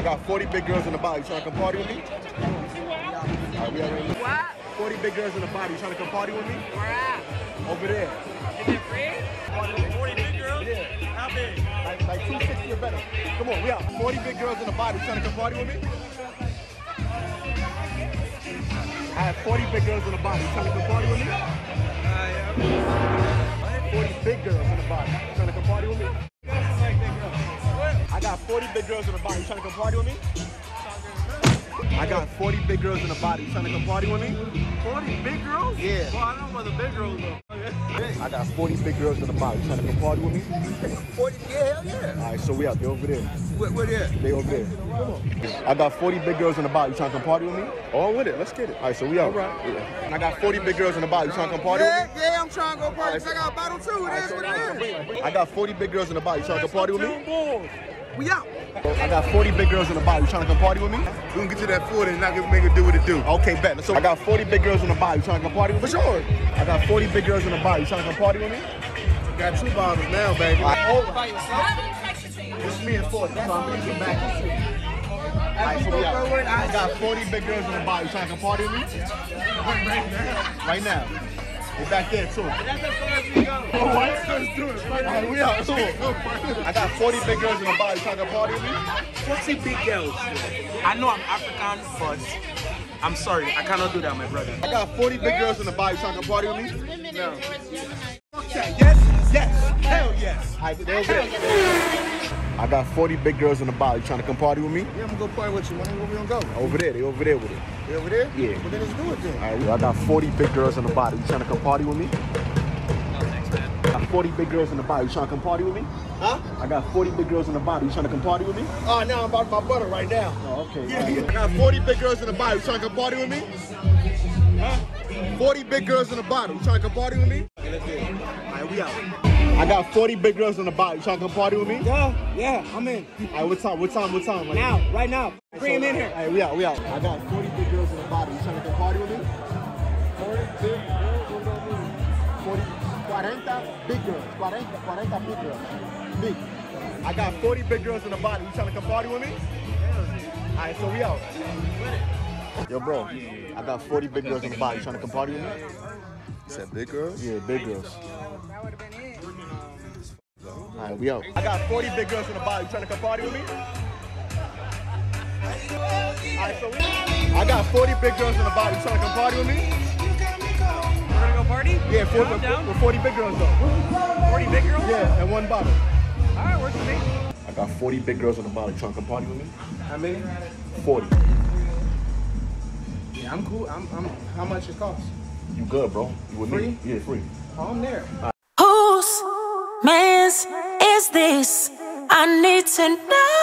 I got 40 big girls in the body. You trying to come party with me? All right, we already. What? 40 big girls in the body. You trying to come party with me? Where at? Over there. Is it free? 40 big girls? Yeah. How big? Like, like 260 or better. Come on, we out. 40 big girls in the body. You trying to come party with me? I have 40 big girls in the body. You trying to come party with me? Uh, 40 big girls in the body. You trying to come party with me? I got 40 big girls in the body. You trying to come party with me? I got 40 big girls in the body. You trying to come party with me? 40 big girls? Yeah. Well, I don't know about the big girls though. I got 40 big girls in the body. You trying to come party with me? 40? Yeah, hell yeah. All right, so we out. They over there. Where, where they at? They over there. I got 40 big girls in the body. You trying to come party with me? All with it. Let's get it. All right, so we out. All right. Yeah. I got 40 big girls in the body. You trying to come party Yeah, with me? yeah, I'm trying to go party. 'cause I got a bottle too. It is what it is. I got 40 big girls in the body. You trying to come party with me? Bulls. We out. I got 40 big girls in the body. You trying to come party with me? We gonna get to that 40 and not gonna make it do what it do. Okay, bet. So I got 40 big girls in the body. You trying to come party with me? For sure. I got 40 big girls in the body. You trying to come party with me? Got two bottles now, baby. All right, hold on. It's me and 40. So I'm gonna get back. All right, so we out. I got 40 big girls in the body. You trying to come party with me? Right now. They back there too. Oh, what? Let's do it. All right, we out. So, I got 40 big girls in the body. You trying to party with me? 40 big girls. I know I'm African, but I'm sorry, I cannot do that, my brother. I got 40 big girls in the body. You trying to party with me? No. Yes, yes, hell yes. All right, they over there. I got 40 big girls in the body. You trying to come party with me? Yeah, I'm gonna go party with you. Man. Where we gonna go? Over there. They over there with it. You over there? Yeah. Well, then let's do it then. All right, I got 40 big girls in the body. You trying to come party with me? No, thanks, man. I got 40 big girls in the body. You trying to come party with me? Huh? I got 40 big girls in the body. You trying to come party with me? Oh, now I'm about my butter right now. Oh, okay. Yeah, I got 40 big girls in the body. You trying to come party with me? Huh? 40 big girls in the body. You trying to come party with me? Let's do it. All right, we out. I got 40 big girls in the body. You trying to come party with me? Yeah, yeah, I'm in. All right, what time? What time? What time? Like, Now, right now. Bring him in here. All right, we out. We out. I got 40 big girls in the body. You trying to come party with me? 40 big girls. 40, 40 big girls. 40, 40 big girls. Big. I got 40 big girls in the body. You trying to come party with me? All right, so we out. Yo, bro, I got 40 big girls in the body. You trying to come party with me? You said big girls? Yeah, big girls. All right, we out. I got 40 big girls in the body. You trying to come party with me? All right, so we I got 40 big girls in the body. You trying to come party with me? We're gonna go party? Yeah, 40, I'm down. with 40 big girls though. 40 big girls? Yeah, and one bottle. All right, works for me. I got 40 big girls in the body. You trying to come party with me? How many? 40. Yeah, I'm cool. I'm, I'm, how much it costs? You good, bro? You with me? Yeah, free. Oh, I'm there. Whose man's is this? I need to know.